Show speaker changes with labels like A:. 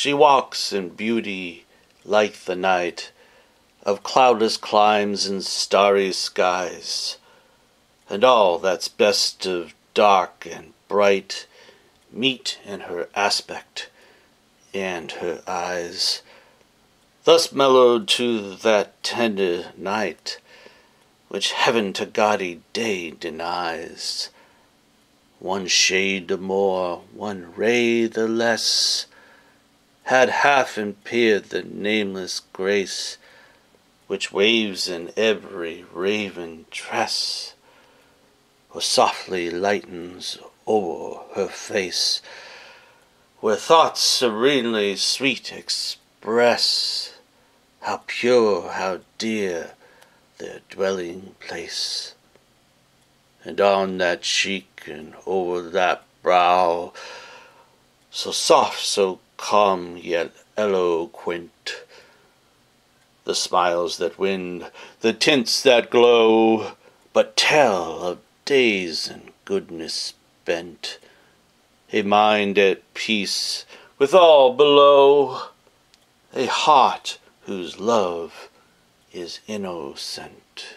A: She walks in beauty like the night Of cloudless climes and starry skies, And all that's best of dark and bright Meet in her aspect and her eyes. Thus mellowed to that tender night Which heaven to gaudy day denies, One shade the more, one ray the less, Had half impaired the nameless grace Which waves in every raven tress, Or softly lightens o'er her face, Where thoughts serenely sweet express How pure, how dear their dwelling place. And on that cheek and o'er that brow, So soft, so calm, yet eloquent, The smiles that win, the tints that glow, But tell of days and goodness spent, A mind at peace with all below, A heart whose love is innocent.